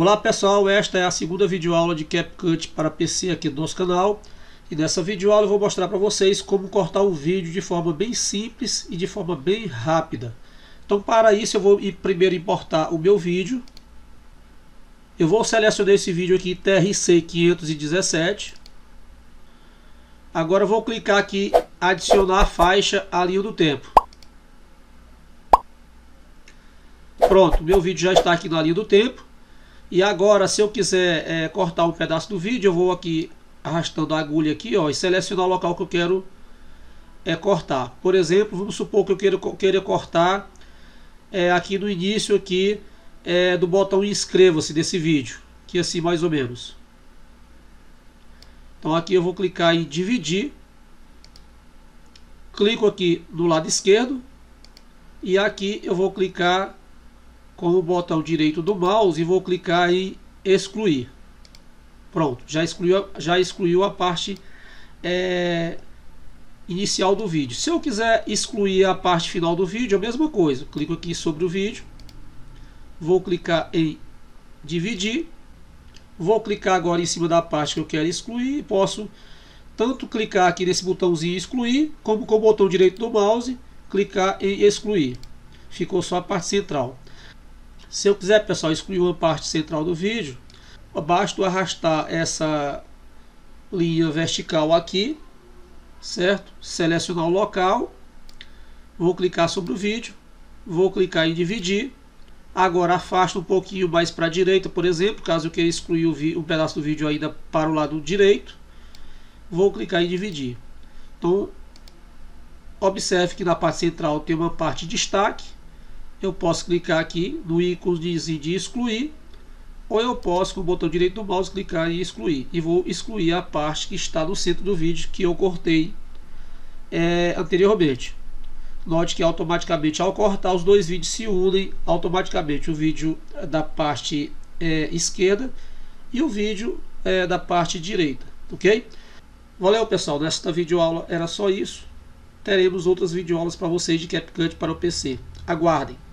Olá pessoal, esta é a segunda videoaula de CapCut para PC aqui do nosso canal e nessa videoaula eu vou mostrar para vocês como cortar um vídeo de forma bem simples e de forma bem rápida. Então para isso eu vou primeiro importar o meu vídeo. Eu vou selecionar esse vídeo aqui TRC 517. Agora eu vou clicar aqui adicionar faixa à linha do tempo. Pronto, meu vídeo já está aqui na linha do tempo. E agora, se eu quiser é, cortar um pedaço do vídeo, eu vou aqui arrastando a agulha aqui, ó, e selecionar o local que eu quero é, cortar. Por exemplo, vamos supor que eu queira, queira cortar é, aqui no início aqui é, do botão inscreva-se desse vídeo, que assim mais ou menos. Então aqui eu vou clicar em dividir, clico aqui no lado esquerdo e aqui eu vou clicar com o botão direito do mouse e vou clicar em excluir. Pronto, já excluiu, já excluiu a parte é, inicial do vídeo. Se eu quiser excluir a parte final do vídeo, é a mesma coisa. Clico aqui sobre o vídeo, vou clicar em dividir, vou clicar agora em cima da parte que eu quero excluir. Posso tanto clicar aqui nesse botãozinho excluir, como com o botão direito do mouse, clicar em excluir. Ficou só a parte central. Se eu quiser, pessoal, excluir uma parte central do vídeo, basta arrastar essa linha vertical aqui, certo? Selecionar o local, vou clicar sobre o vídeo, vou clicar em dividir, agora afasta um pouquinho mais para a direita, por exemplo, caso eu queira excluir um pedaço do vídeo ainda para o lado direito, vou clicar em dividir. Então, observe que na parte central tem uma parte de destaque, eu posso clicar aqui no ícone de excluir, ou eu posso com o botão direito do mouse clicar em excluir e vou excluir a parte que está no centro do vídeo que eu cortei é, anteriormente. Note que automaticamente ao cortar os dois vídeos se unem automaticamente o vídeo da parte é, esquerda e o vídeo é, da parte direita, ok? Valeu pessoal, nesta videoaula era só isso. Teremos outras videoaulas para vocês de CapCut para o PC. Aguardem!